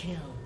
kill.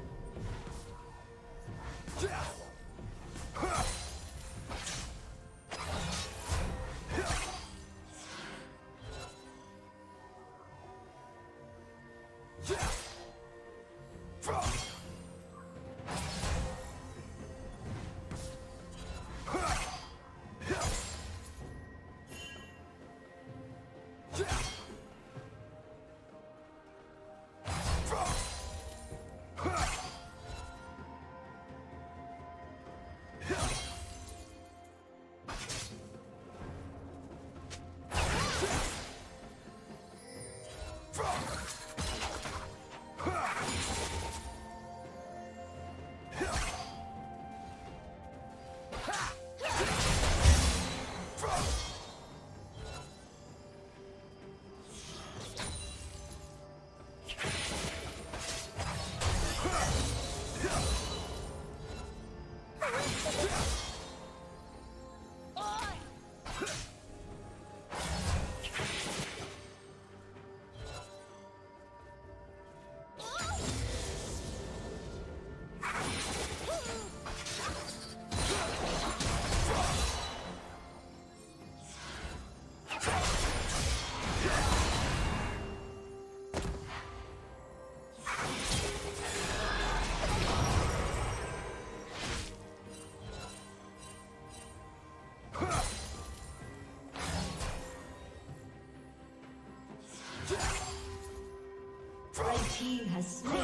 Has slain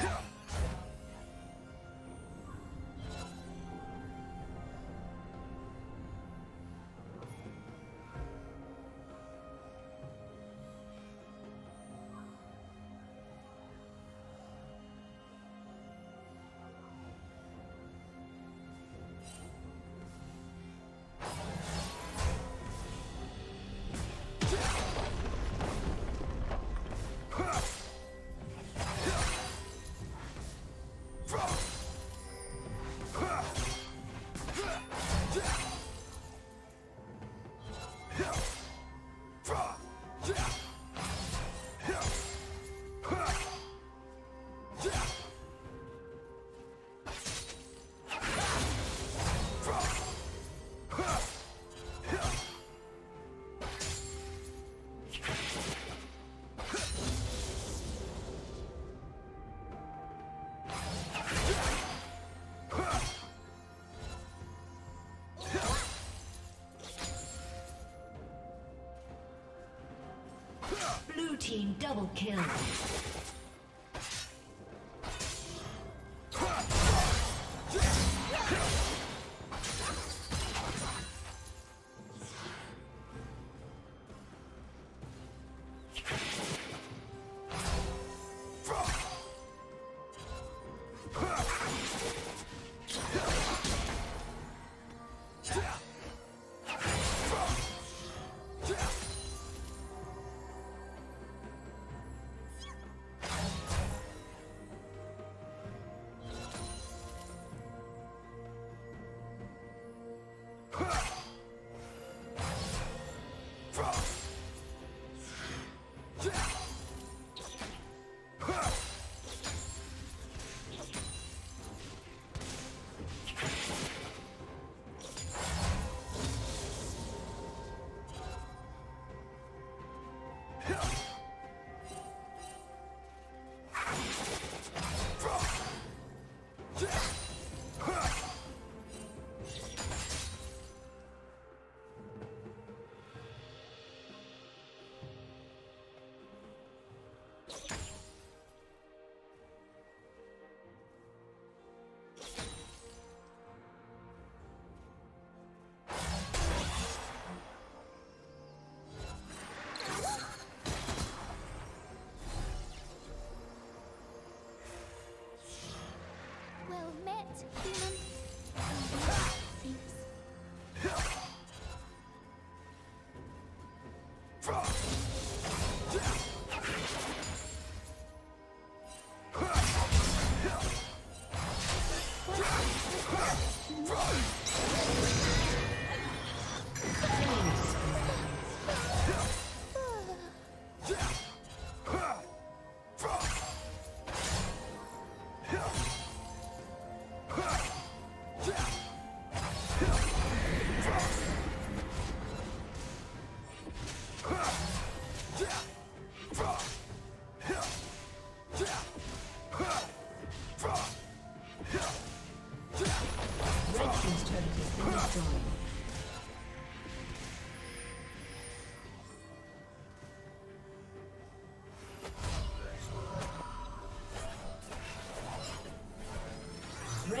Huh. Team double kill.